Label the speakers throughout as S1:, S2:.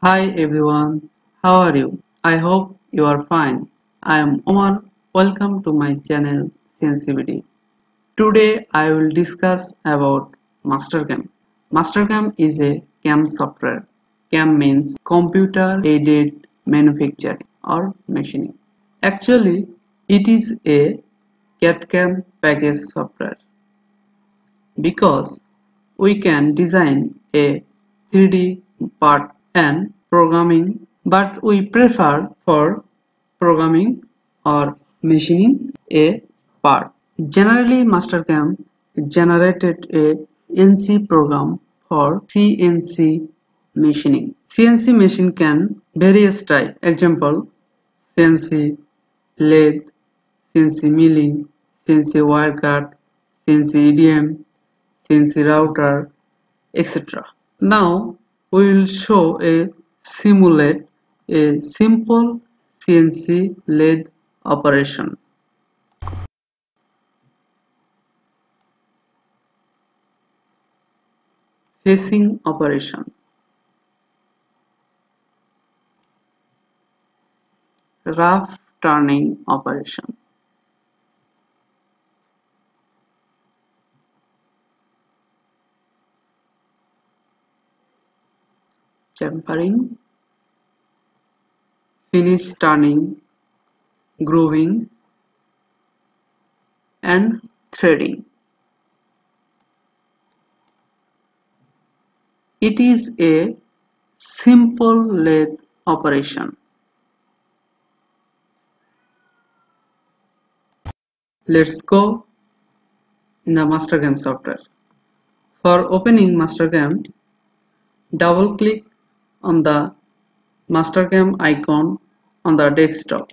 S1: Hi everyone, how are you? I hope you are fine. I am Omar. Welcome to my channel CNC BD. Today I will discuss about Mastercam. Mastercam is a CAM software. CAM means computer aided manufacturing or machining. Actually, it is a CAD-CAM package software because we can design a 3D part and programming but we prefer for programming or machining a part. Generally Mastercam generated a NC program for CNC machining. CNC machine can various type. Example CNC lathe, CNC milling, CNC wire cut, CNC EDM, CNC router, etc. Now we will show a simulate a simple CNC lathe operation. Facing operation. Rough turning operation. Chamfering, finish turning, grooving, and threading. It is a simple lathe operation. Let's go in the Mastercam software. For opening Mastercam, double click on the Mastercam icon on the desktop.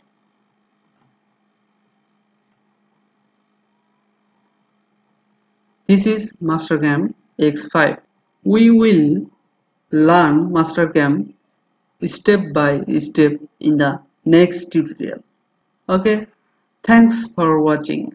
S1: This is Mastercam X5. We will learn Mastercam step by step in the next tutorial. Okay, thanks for watching.